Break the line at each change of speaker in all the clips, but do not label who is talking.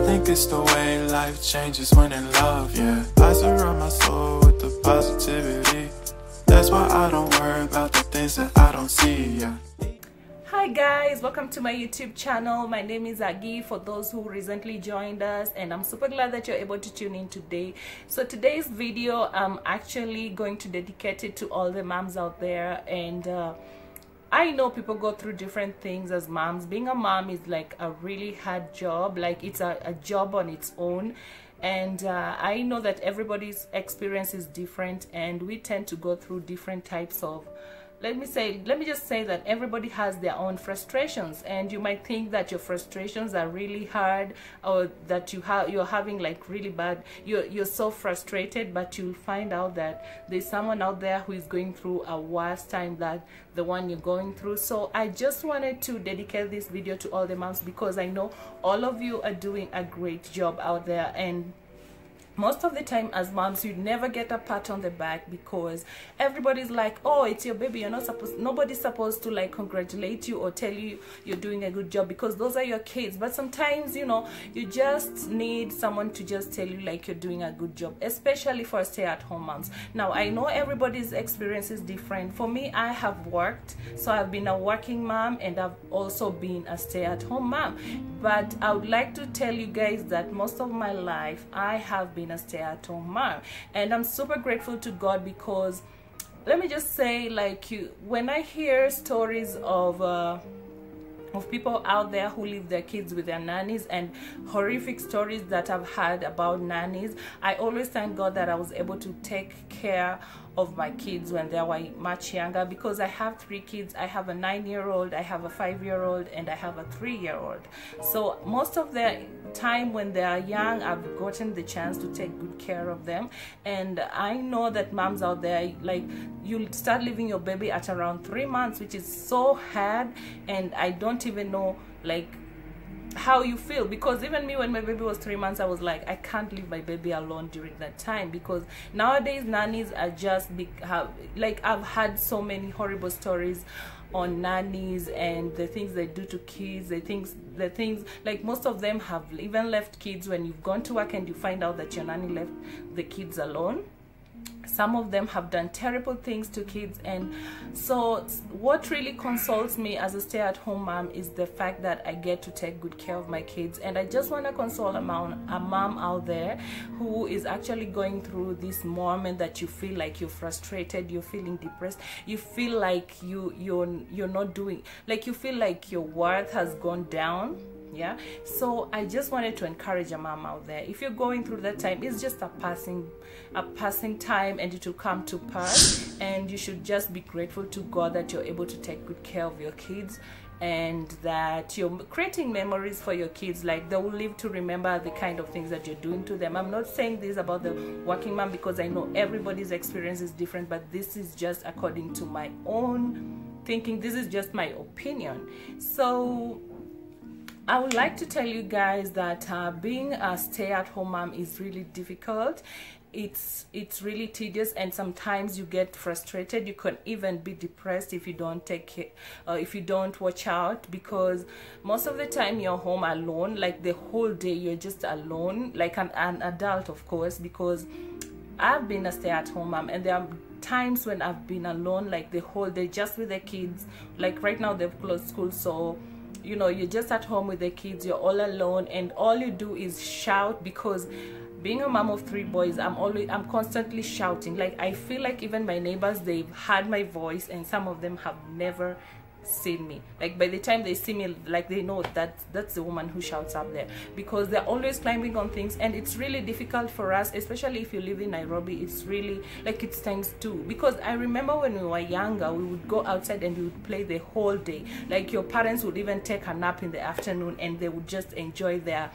I think it's the way life changes when in love, yeah. I surround my soul with the positivity. That's why I don't worry about the things that I don't see, yeah.
Hi guys, welcome to my YouTube channel. My name is Aggy for those who recently joined us and I'm super glad that you're able to tune in today. So today's video I'm actually going to dedicate it to all the moms out there and uh, I know people go through different things as moms. Being a mom is like a really hard job, like it's a, a job on its own. And uh, I know that everybody's experience is different, and we tend to go through different types of let me say let me just say that everybody has their own frustrations and you might think that your frustrations are really hard or that you have you're having like really bad you're you're so frustrated but you'll find out that there's someone out there who is going through a worse time than the one you're going through. So i just wanted to dedicate this video to all the moms because i know all of you are doing a great job out there and most of the time as moms you'd never get a pat on the back because everybody's like oh it's your baby. You're not supposed nobody's supposed to like congratulate you or tell you you're doing a good job because those are your kids. But sometimes you know you just need someone to just tell you like you're doing a good job especially for stay-at-home moms. Now i know everybody's experience is different. For me i have worked so i've been a working mom and i've also been a stay-at-home mom. But i would like to tell you guys that most of my life i have been a stay-at-home mom and i'm super grateful to god because let me just say like you when i hear stories of uh, of people out there who leave their kids with their nannies and horrific stories that I've had about nannies. I always thank God that I was able to take care of my kids when they were much younger because I have three kids. I have a nine year old, I have a five year old, and I have a three year old. So most of the time when they are young, I've gotten the chance to take good care of them. And I know that moms out there, like you start leaving your baby at around three months, which is so hard. And I don't even know like how you feel. Because even me when my baby was three months i was like i can't leave my baby alone during that time. Because nowadays nannies are just be, have, like i've had so many horrible stories on nannies and the things they do to kids the things the things like most of them have even left kids. When you've gone to work and you find out that your nanny left the kids alone some of them have done terrible things to kids. And so what really consoles me as a stay-at-home mom is the fact that i get to take good care of my kids. And i just want to console a mom, a mom out there who is actually going through this moment that you feel like you're frustrated you're feeling depressed. You feel like you you're you're not doing like you feel like your worth has gone down yeah? So i just wanted to encourage a mom out there. If you're going through that time it's just a passing a passing time and it will come to pass. And you should just be grateful to god that you're able to take good care of your kids and that you're creating memories for your kids. Like they will live to remember the kind of things that you're doing to them. I'm not saying this about the working mom because i know everybody's experience is different but this is just according to my own thinking. This is just my opinion. So I would like to tell you guys that uh, being a stay-at-home mom is really difficult. It's it's really tedious and sometimes you get frustrated. You can even be depressed if you don't take care uh, if you don't watch out because most of the time you're home alone like the whole day you're just alone like an, an adult of course because i've been a stay-at-home mom and there are times when i've been alone like the whole day just with the kids. Like right now they've closed school so you know you're just at home with the kids you're all alone and all you do is shout because being a mom of three boys i'm always i'm constantly shouting. Like i feel like even my neighbors they've heard my voice and some of them have never seen me. Like by the time they see me like they know that that's the woman who shouts up there. Because they're always climbing on things and it's really difficult for us especially if you live in nairobi it's really like it's times two. Because i remember when we were younger we would go outside and we would play the whole day. Like your parents would even take a nap in the afternoon and they would just enjoy their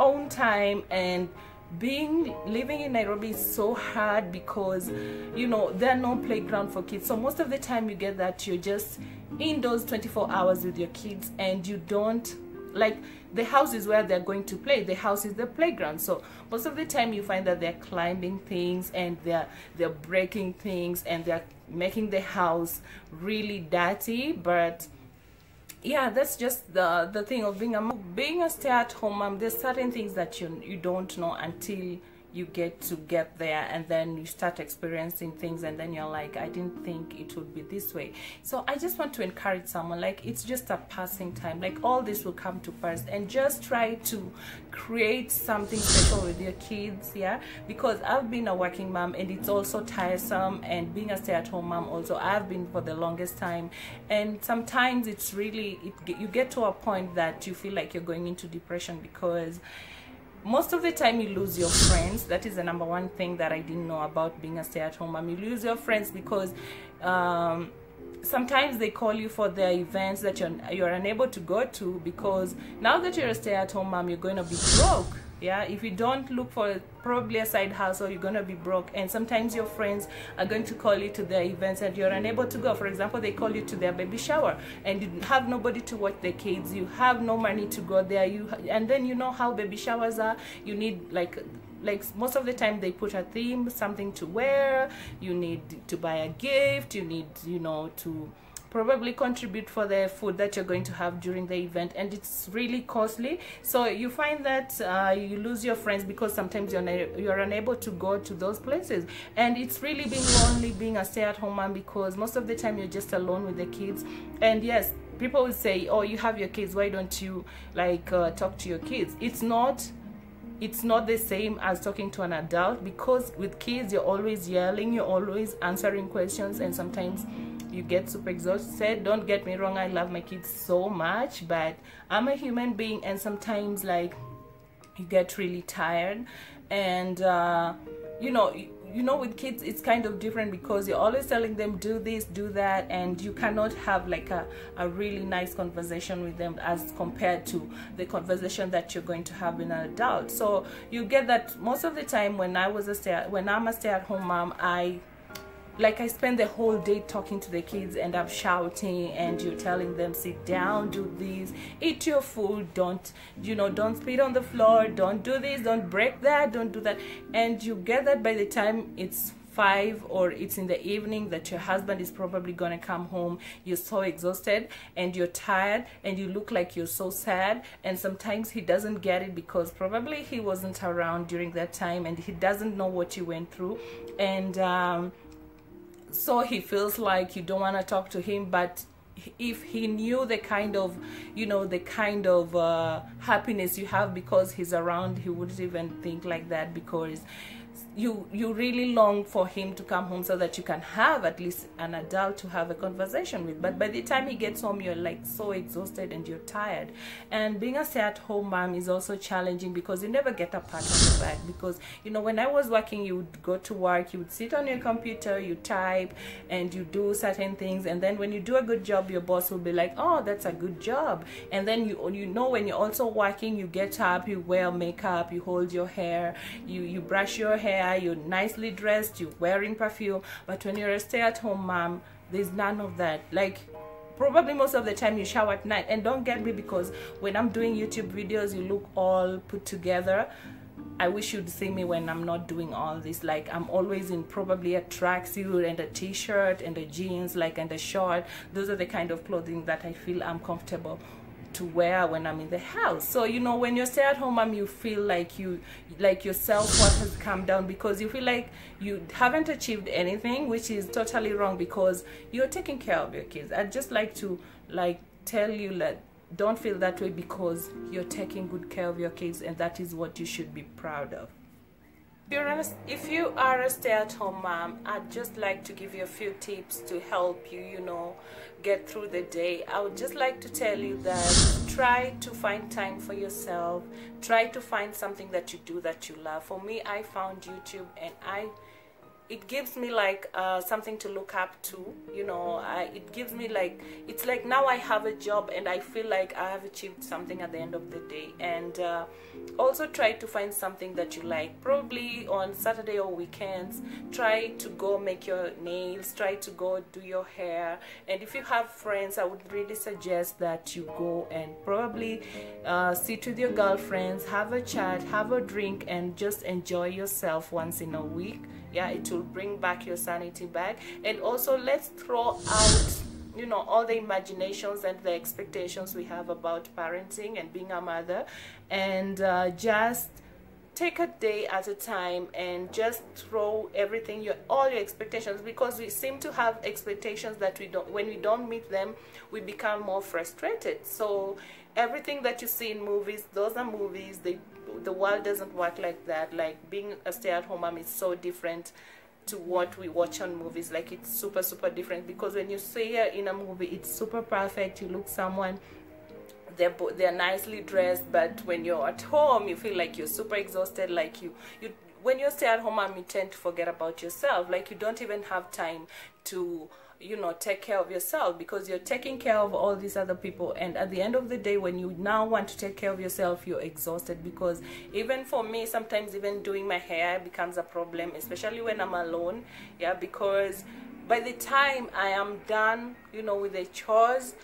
own time and being living in Nairobi is so hard because you know there are no playground for kids. So most of the time you get that you're just indoors 24 hours with your kids and you don't like the house is where they're going to play. The house is the playground. So most of the time you find that they're climbing things and they're they're breaking things and they're making the house really dirty. But yeah that's just the the thing of being a being a stay-at-home mom there's certain things that you you don't know until you get to get there and then you start experiencing things and then you're like i didn't think it would be this way. So i just want to encourage someone like it's just a passing time. Like all this will come to pass and just try to create something special with your kids yeah? Because i've been a working mom and it's also tiresome and being a stay-at-home mom also i've been for the longest time. And sometimes it's really it, you get to a point that you feel like you're going into depression because most of the time you lose your friends. That is the number one thing that i didn't know about being a stay-at-home mom. You lose your friends because um, sometimes they call you for their events that you're, you're unable to go to because now that you're a stay-at-home mom you're going to be broke yeah if you don't look for probably a side hustle you're going to be broke. And sometimes your friends are going to call you to their events and you're unable to go. For example they call you to their baby shower and you have nobody to watch the kids. You have no money to go there. You and then you know how baby showers are. You need like like most of the time they put a theme something to wear. You need to buy a gift. You need you know to probably contribute for the food that you're going to have during the event and it's really costly. So you find that uh, you lose your friends because sometimes you're, you're unable to go to those places. And it's really being lonely being a stay-at-home mom because most of the time you're just alone with the kids. And yes people will say oh you have your kids. Why don't you like uh, talk to your kids? It's not it's not the same as talking to an adult because with kids you're always yelling you're always answering questions and sometimes you get super exhausted. Don't get me wrong i love my kids so much but i'm a human being and sometimes like you get really tired. And uh, you know you know with kids it's kind of different because you're always telling them do this do that and you cannot have like a, a really nice conversation with them as compared to the conversation that you're going to have in an adult. So you get that most of the time when i was a stay when i'm a stay-at-home mom i like I spend the whole day talking to the kids and I'm shouting and you're telling them sit down do this. Eat your food. Don't you know don't spit on the floor. Don't do this. Don't break that. Don't do that. And you get that by the time it's five or it's in the evening that your husband is probably to come home. You're so exhausted and you're tired and you look like you're so sad. And sometimes he doesn't get it because probably he wasn't around during that time and he doesn't know what you went through. And um, so he feels like you don't want to talk to him but if he knew the kind of you know the kind of uh, happiness you have because he's around he wouldn't even think like that because you you really long for him to come home so that you can have at least an adult to have a conversation with. But by the time he gets home you're like so exhausted and you're tired. And being a stay-at-home mom is also challenging because you never get a pat on the back. Because you know when i was working you would go to work you would sit on your computer you type and you do certain things. And then when you do a good job your boss will be like oh that's a good job. And then you you know when you're also working you get up you wear makeup you hold your hair you you brush your hair you're nicely dressed, you're wearing perfume. But when you're a stay-at-home mom, there's none of that. Like probably most of the time you shower at night. And don't get me because when I'm doing YouTube videos, you look all put together. I wish you'd see me when I'm not doing all this. Like I'm always in probably a tracksuit and a t-shirt and a jeans, like and a short. Those are the kind of clothing that I feel I'm comfortable to wear when I'm in the house. So you know, when you're stay at home mom, you feel like you like your self worth has come down because you feel like you haven't achieved anything, which is totally wrong because you're taking care of your kids. I'd just like to like tell you that don't feel that way because you're taking good care of your kids and that is what you should be proud of. If you are a stay-at-home mom, I'd just like to give you a few tips to help you, you know, get through the day. I would just like to tell you that try to find time for yourself. Try to find something that you do that you love. For me, I found YouTube and I it gives me like uh, something to look up to you know I, it gives me like it's like now i have a job and i feel like i have achieved something at the end of the day. And uh, also try to find something that you like. Probably on saturday or weekends try to go make your nails try to go do your hair. And if you have friends i would really suggest that you go and probably uh, sit with your girlfriends have a chat have a drink and just enjoy yourself once in a week yeah it will bring back your sanity back. And also let's throw out you know all the imaginations and the expectations we have about parenting and being a mother. And uh, just take a day at a time and just throw everything your all your expectations because we seem to have expectations that we don't when we don't meet them we become more frustrated. So everything that you see in movies those are movies they the world doesn't work like that. Like being a stay-at-home mom is so different to what we watch on movies. Like it's super super different because when you see her in a movie it's super perfect. You look someone they're they're nicely dressed but when you're at home you feel like you're super exhausted. Like you you when you stay at home mom you tend to forget about yourself. Like you don't even have time to you know take care of yourself because you're taking care of all these other people. And at the end of the day when you now want to take care of yourself you're exhausted because even for me sometimes even doing my hair becomes a problem especially when i'm alone. Yeah because by the time i am done you know with the chores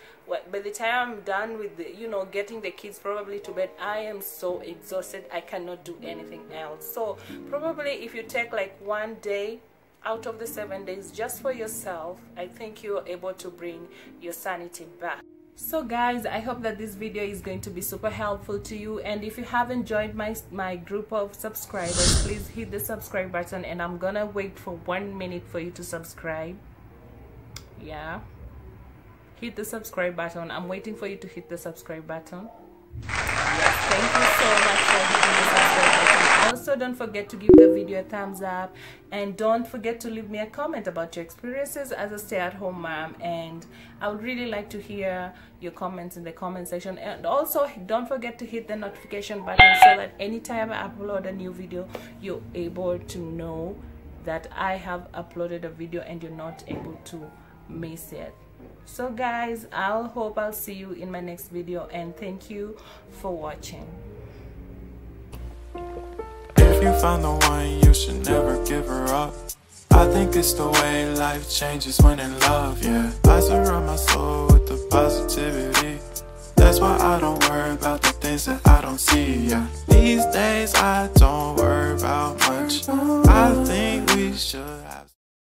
by the time i'm done with the you know getting the kids probably to bed i am so exhausted. I cannot do anything else. So probably if you take like one day out of the seven days just for yourself i think you're able to bring your sanity back. So guys i hope that this video is going to be super helpful to you. And if you haven't joined my my group of subscribers please hit the subscribe button. And i'm gonna wait for one minute for you to subscribe. Yeah. Hit the subscribe button. I'm waiting for you to hit the subscribe button. Yes, thank you so much for hitting the subscribe Um, also don't forget to give the video a thumbs up and don't forget to leave me a comment about your experiences as a stay-at-home mom. And I would really like to hear your comments in the comment section. And also don't forget to hit the notification button so that anytime I upload a new video you're able to know that I have uploaded a video and you're not able to miss it. So guys I'll hope I'll see you in my next video and thank you for watching
you find the one, you should never give her up. I think it's the way life changes when in love, yeah. I surround my soul with the positivity. That's why I don't worry about the things that I don't see, yeah. These days I don't worry about much. I think we should have.